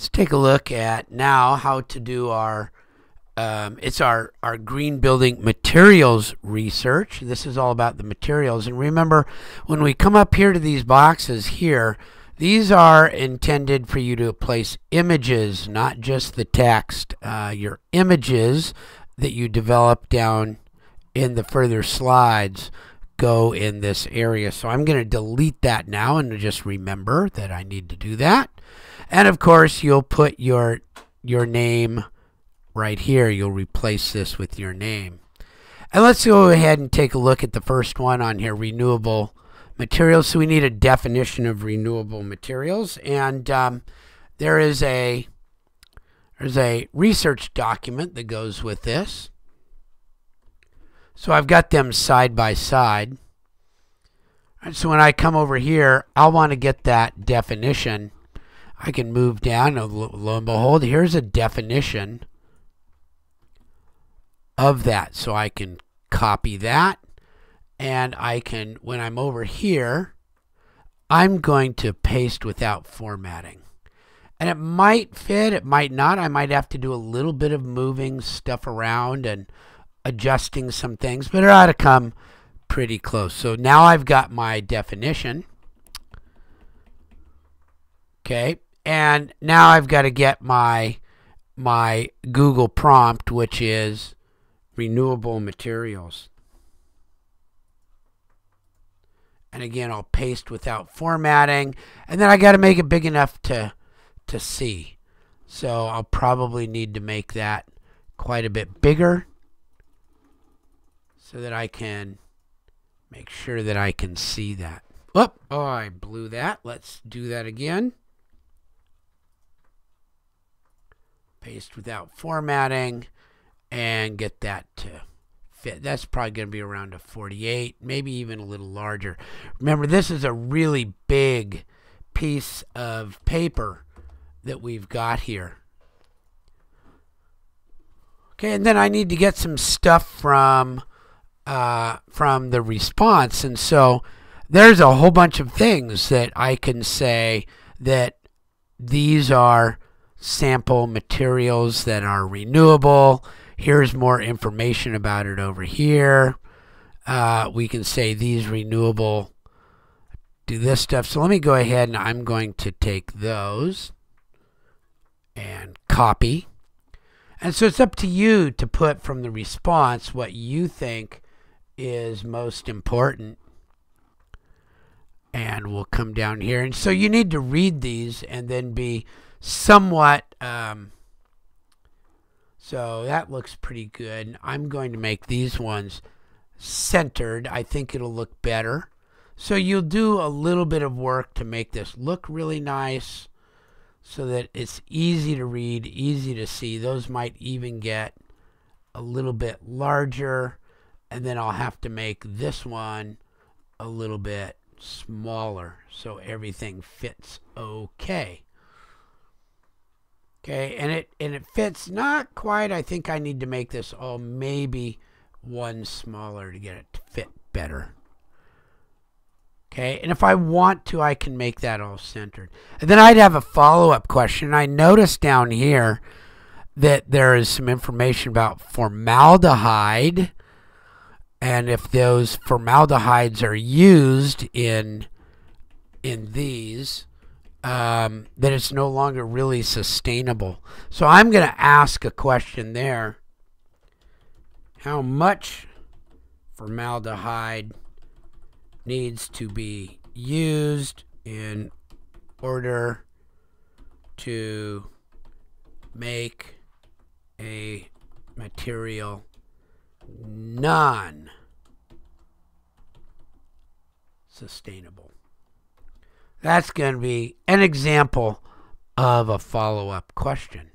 Let's take a look at now how to do our um, it's our, our green building materials research. This is all about the materials. And remember, when we come up here to these boxes here, these are intended for you to place images, not just the text. Uh, your images that you develop down in the further slides go in this area. So I'm going to delete that now and just remember that I need to do that. And of course, you'll put your your name right here. You'll replace this with your name. And let's go ahead and take a look at the first one on here, renewable materials. So we need a definition of renewable materials. And um, there is a there's a research document that goes with this. So I've got them side by side. so when I come over here, I'll want to get that definition I can move down, lo and behold, here's a definition of that. So I can copy that, and I can, when I'm over here, I'm going to paste without formatting. And it might fit, it might not. I might have to do a little bit of moving stuff around and adjusting some things, but it ought to come pretty close. So now I've got my definition. Okay, and now I've got to get my my Google prompt, which is renewable materials. And again, I'll paste without formatting. And then I got to make it big enough to, to see. So I'll probably need to make that quite a bit bigger so that I can make sure that I can see that. Oh, oh I blew that. Let's do that again. Paste without formatting and get that to fit. That's probably going to be around a 48, maybe even a little larger. Remember, this is a really big piece of paper that we've got here. Okay, and then I need to get some stuff from uh, from the response, and so there's a whole bunch of things that I can say that these are sample materials that are renewable. Here's more information about it over here. Uh, we can say these renewable do this stuff. So let me go ahead and I'm going to take those and copy. And so it's up to you to put from the response what you think is most important. And we'll come down here. And so you need to read these and then be somewhat. Um, so that looks pretty good. I'm going to make these ones centered. I think it'll look better. So you'll do a little bit of work to make this look really nice so that it's easy to read, easy to see. Those might even get a little bit larger. And then I'll have to make this one a little bit smaller so everything fits okay. Okay, and it and it fits not quite. I think I need to make this oh maybe one smaller to get it to fit better. Okay, and if I want to, I can make that all centered. And then I'd have a follow-up question. I noticed down here that there is some information about formaldehyde and if those formaldehydes are used in in these um, that it's no longer really sustainable. So I'm going to ask a question there. How much formaldehyde needs to be used in order to make a material non sustainable? That's going to be an example of a follow-up question.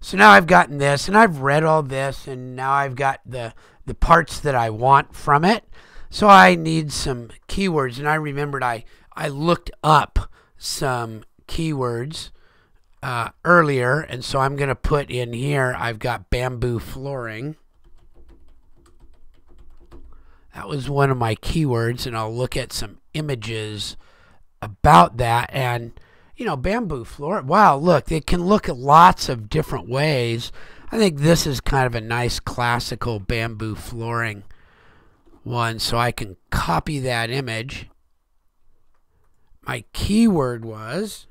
So now I've gotten this and I've read all this and now I've got the, the parts that I want from it. So I need some keywords and I remembered I, I looked up some keywords uh, earlier and so I'm going to put in here I've got bamboo flooring. That was one of my keywords and I'll look at some images about that. And, you know, bamboo floor. Wow, look, it can look at lots of different ways. I think this is kind of a nice classical bamboo flooring one, so I can copy that image. My keyword was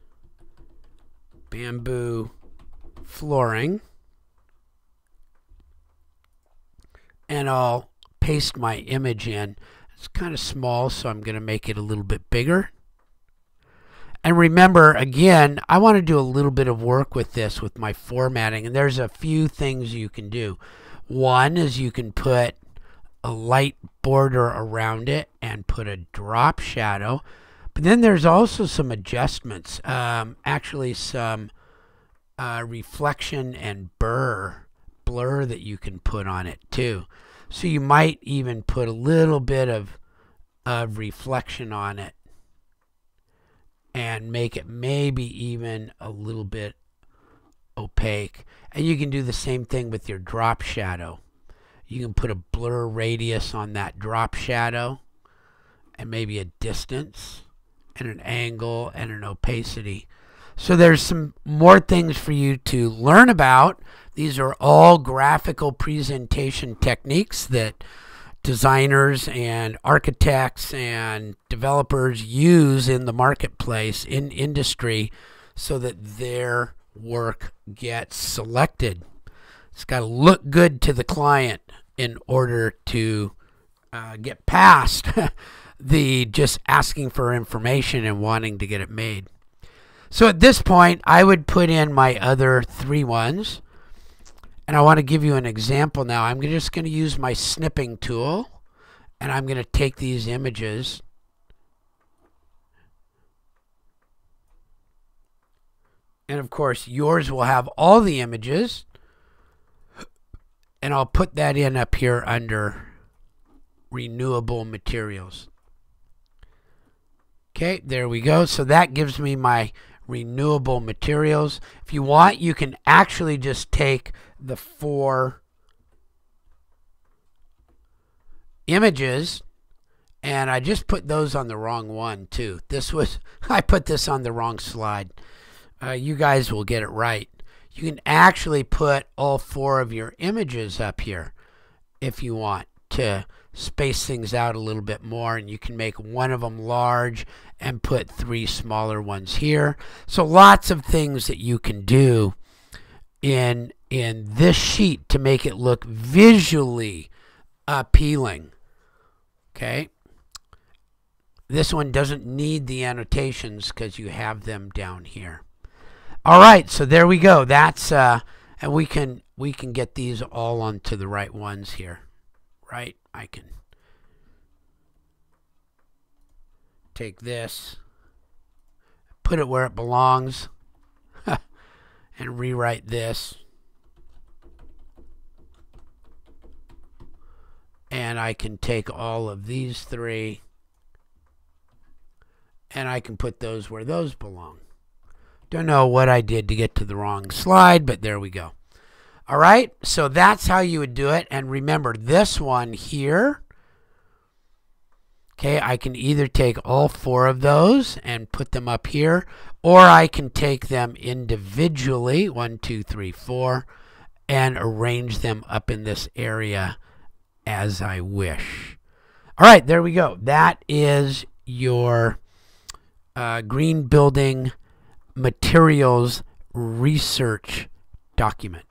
bamboo flooring. And I'll paste my image in. It's kind of small, so I'm going to make it a little bit bigger. And remember, again, I want to do a little bit of work with this with my formatting. And there's a few things you can do. One is you can put a light border around it and put a drop shadow. But then there's also some adjustments. Um, actually, some uh, reflection and blur, blur that you can put on it too. So you might even put a little bit of, of reflection on it and make it maybe even a little bit opaque. And you can do the same thing with your drop shadow. You can put a blur radius on that drop shadow and maybe a distance and an angle and an opacity. So there's some more things for you to learn about. These are all graphical presentation techniques that designers and architects and developers use in the marketplace in industry so that their work gets selected. It's got to look good to the client in order to uh, get past the just asking for information and wanting to get it made. So at this point, I would put in my other three ones. And I want to give you an example now. I'm just going to use my snipping tool. And I'm going to take these images. And of course, yours will have all the images. And I'll put that in up here under renewable materials. Okay, there we go. So that gives me my renewable materials. If you want, you can actually just take the four images and I just put those on the wrong one too. This was, I put this on the wrong slide. Uh, you guys will get it right. You can actually put all four of your images up here if you want to space things out a little bit more and you can make one of them large and put three smaller ones here. So lots of things that you can do in in this sheet to make it look visually appealing. Okay. This one doesn't need the annotations because you have them down here. All right, so there we go. That's uh, and we can we can get these all onto the right ones here, right? I can take this, put it where it belongs, and rewrite this. And I can take all of these three and I can put those where those belong. Don't know what I did to get to the wrong slide, but there we go. All right, so that's how you would do it. And remember, this one here, okay, I can either take all four of those and put them up here, or I can take them individually, one, two, three, four, and arrange them up in this area as I wish. All right, there we go. That is your uh, green building materials research document.